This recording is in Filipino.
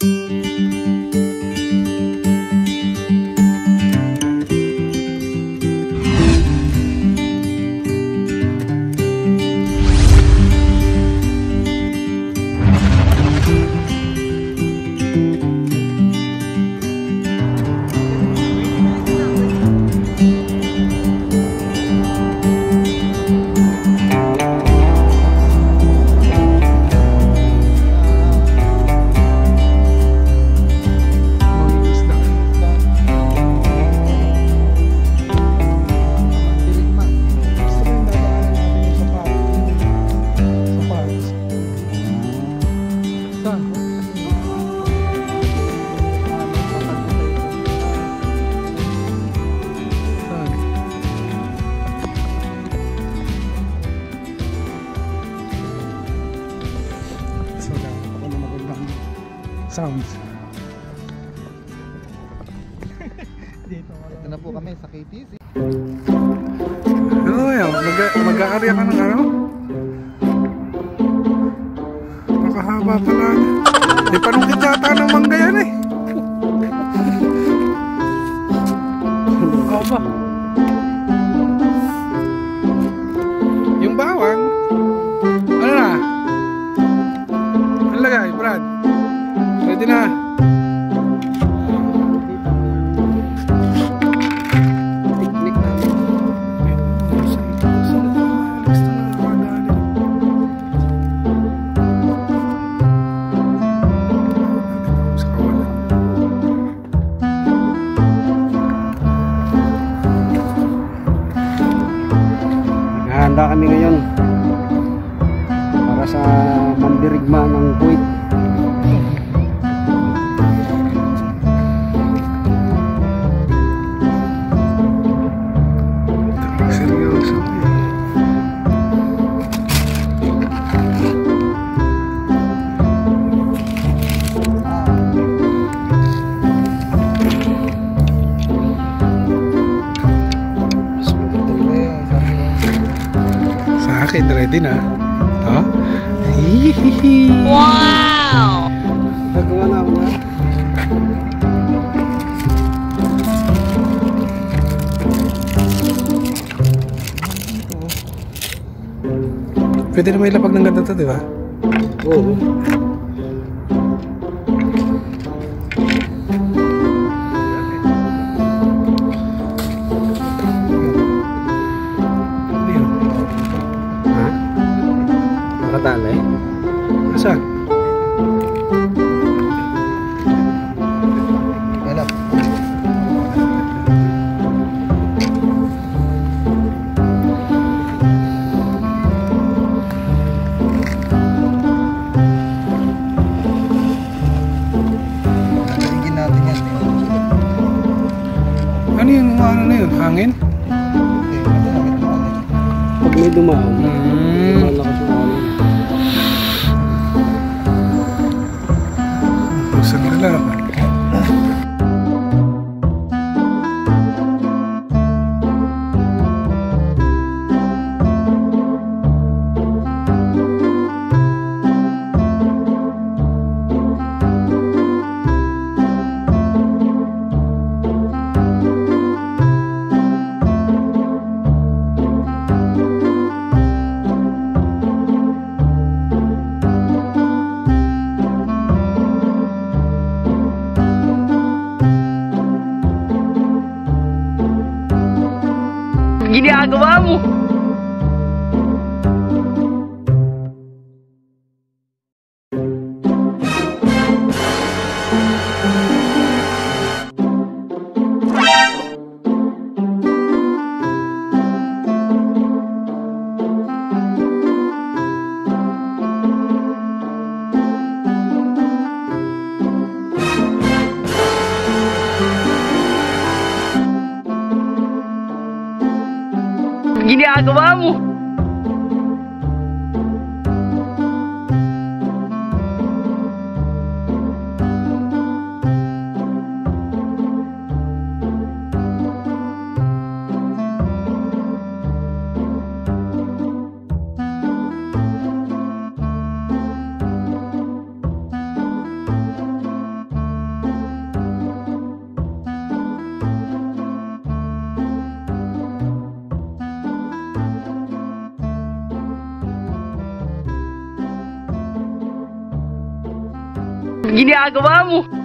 Música sounds. Dito Ito na po kami sa KTC. Ano yan? Mag-aarya ka ng ano? Makahaba pala. Di pa nung yata ng mangga kami ngayon para sa mandirigma ng Kuwait. Sa akin, ready na. Ha? Hihihi. Nagawa na ako na. Pwede na may lapag ng ganda to, di ba? Oo. Nakatali? Saan? Natin yan. Ano yung ano na yun? Hangin? Pag may dumaan, Hmm. Saan ka lang? Ginagawa mo? Ginagawa mo? Ginagawa mo?